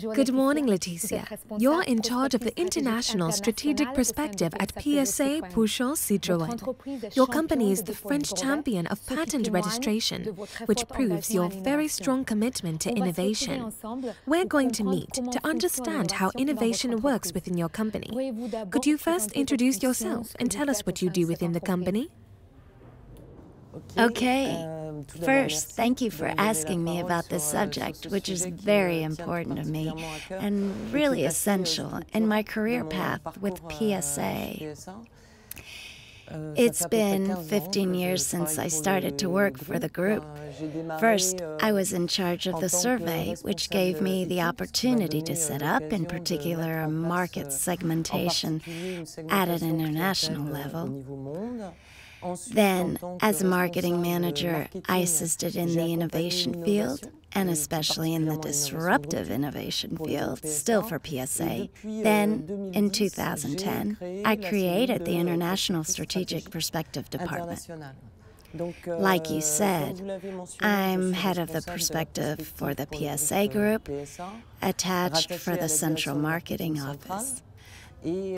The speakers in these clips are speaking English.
Good morning, Laetitia. You're in charge of the International Strategic Perspective at PSA Peugeot Citroën. Your company is the French champion of patent registration, which proves your very strong commitment to innovation. We're going to meet to understand how innovation works within your company. Could you first introduce yourself and tell us what you do within the company? Okay. Euh, First, thank you for asking me about this subject, which is very important to me and really essential in my career path with PSA. It's been 15 years since I started to work for the group. First, I was in charge of the survey, which gave me the opportunity to set up, in particular, a market segmentation at an international level. Then, as a marketing manager, I assisted in the innovation field and especially in the disruptive innovation field, still for PSA. Then, in 2010, I created the International Strategic Perspective Department. Like you said, I'm head of the perspective for the PSA group, attached for the Central Marketing Office.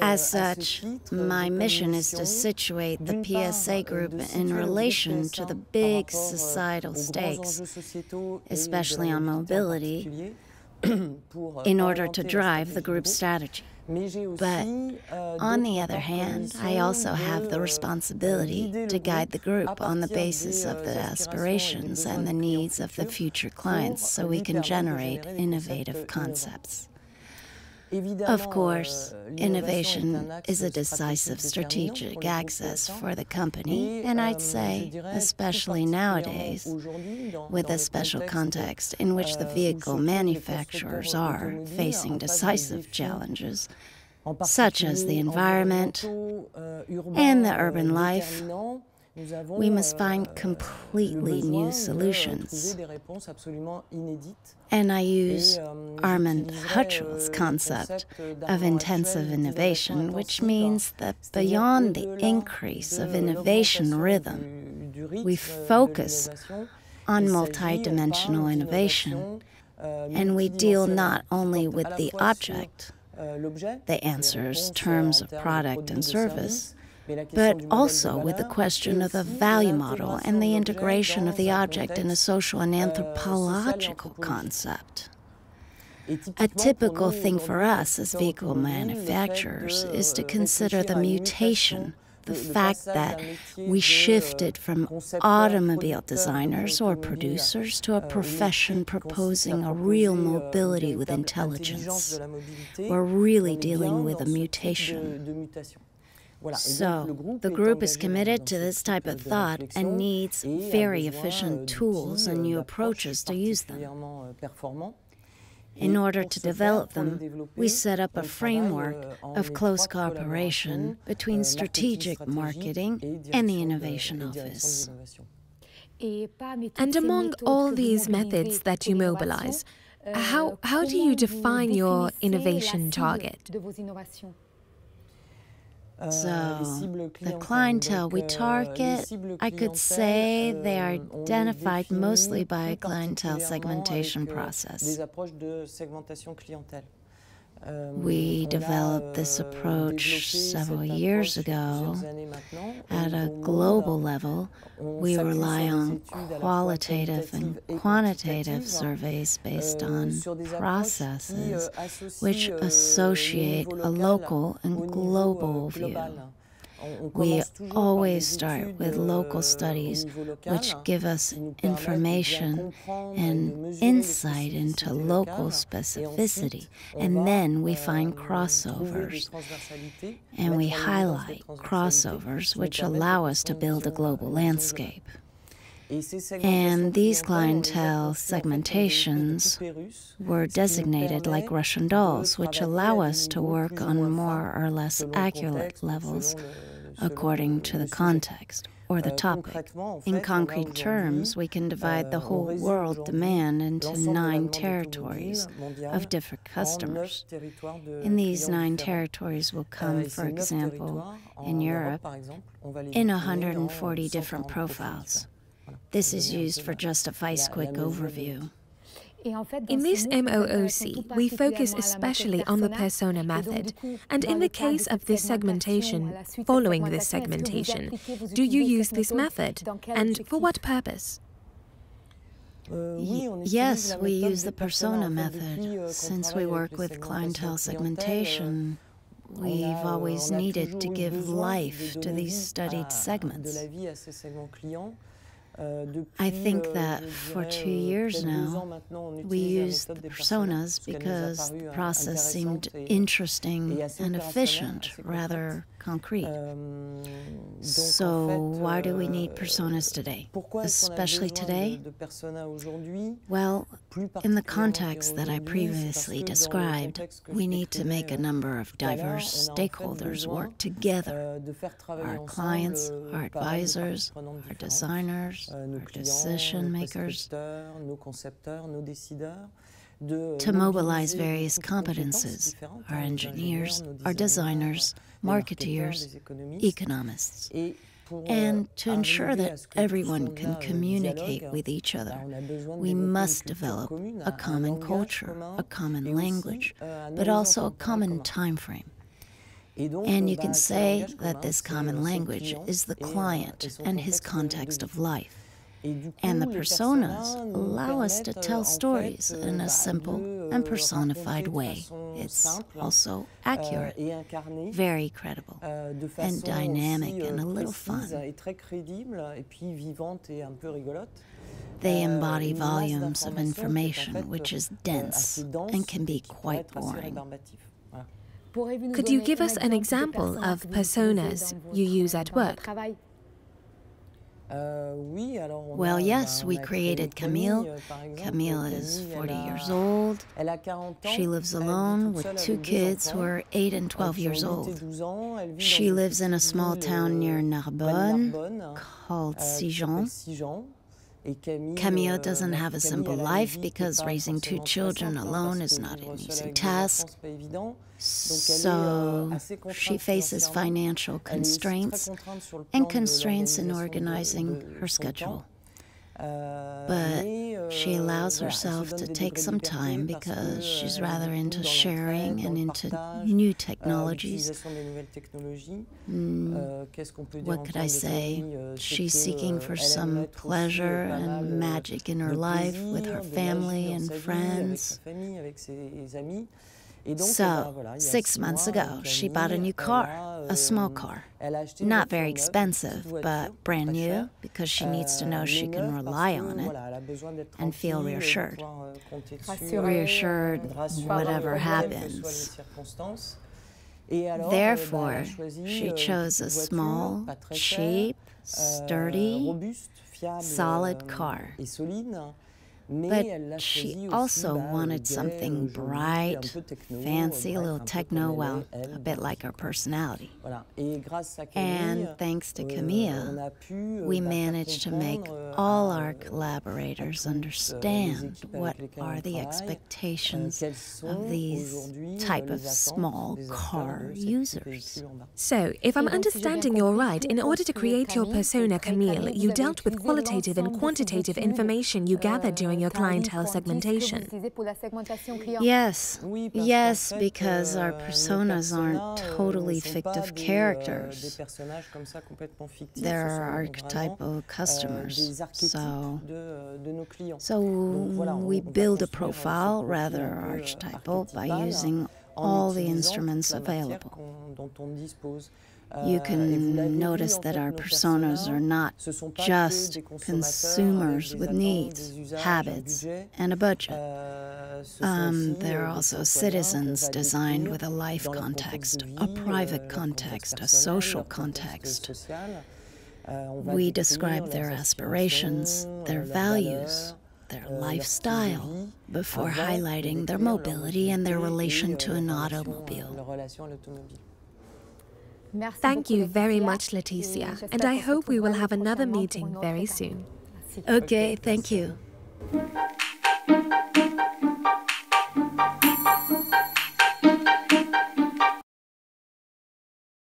As such, my mission is to situate the PSA group in relation to the big societal stakes, especially on mobility, in order to drive the group's strategy. But on the other hand, I also have the responsibility to guide the group on the basis of the aspirations and the needs of the future clients so we can generate innovative concepts. Of course, innovation is a decisive strategic axis for the company, and I'd say, especially nowadays, with a special context in which the vehicle manufacturers are facing decisive challenges, such as the environment and the urban life, we must find completely new solutions. And I use Armand Hatchuel's concept of intensive innovation, which means that beyond the increase of innovation rhythm, we focus on multidimensional innovation, and we deal not only with the object, the answers, terms of product and service, but also with the question of the value model and the integration of the object in a social and anthropological concept. A typical thing for us as vehicle manufacturers is to consider the mutation, the fact that we shifted from automobile designers or producers to a profession proposing a real mobility with intelligence. We're really dealing with a mutation. So, the group is committed to this type of thought and needs very efficient tools and new approaches to use them. In order to develop them, we set up a framework of close cooperation between strategic marketing and the Innovation Office. And among all these methods that you mobilize, how, how do you define your innovation target? So, the clientele we target, I could say they are identified mostly by a clientele segmentation process. We developed this approach several years ago. At a global level, we rely on qualitative and quantitative surveys based on processes which associate a local and global view. We always start with local studies, which give us information and insight into local specificity, and then we find crossovers. And we highlight crossovers which allow us to build a global landscape. And these clientele segmentations were designated like Russian dolls, which allow us to work on more or less accurate levels according to the context or the topic. In concrete terms, we can divide the whole world demand into nine territories of different customers. In these nine territories will come, for example, in Europe, in 140 different profiles. This is used for just a vice quick overview. In this MOOC, we focus especially on the persona method, and in the case of this segmentation, following this segmentation, do you use this method, and for what purpose? yes, we use the persona method. Since we work with clientele segmentation, we've always needed to give life to these studied segments. I think that for two years now, we used the personas because the process seemed interesting and efficient rather concrete. So, why do we need personas today? Especially today? Well, in the context that I previously described, we need to make a number of diverse stakeholders work together our clients, our advisors, our designers, our decision makers to mobilize various competences our engineers, our designers, marketeers, economists, and to ensure that everyone can communicate with each other, we must develop a common culture, a common language, but also a common time frame. And you can say that this common language is the client and his context of life. And the personas allow us to tell stories in a simple and personified way. It's also accurate, very credible, and dynamic and a little fun. They embody volumes of information which is dense and can be quite boring. Could you give us an example of personas you use at work? Well, yes, we created Camille. Camille is 40 years old. She lives alone with two kids who are 8 and 12 years old. She lives in a small town near Narbonne called Sigean. Camille doesn't have a simple life because raising two children alone is not an easy task. So she faces financial constraints and constraints in organizing her schedule. But she allows herself to take some time because she's rather into sharing and into new technologies. Mm, what could I say? She's seeking for some pleasure and magic in her life with her family and friends. So, six months ago, she bought a new car, a small car. Not very expensive, but brand new because she needs to know she can rely on it and feel reassured. Reassured whatever happens. Therefore, she chose a small, cheap, sturdy, solid car. But she also wanted something bright, fancy, a little techno, well, a bit like her personality. And thanks to Camille, we managed to make all our collaborators understand what are the expectations of these type of small car users. So, if I'm understanding you right, in order to create your persona, Camille, you dealt with qualitative and quantitative information you gathered during your clientele segmentation. Yes, yes, because our personas aren't totally fictive characters. They're archetypal customers. So, so we build a profile, rather archetypal, by using all the instruments available. You can notice that our personas are not just consumers with needs, habits, and a budget. Um, they're also citizens designed with a life context, a private context, a social context. We describe their aspirations, their values, their lifestyle before highlighting their mobility and their relation to an automobile. Thank you very much, Laetitia, and I hope we will have another meeting very soon. Okay, thank you.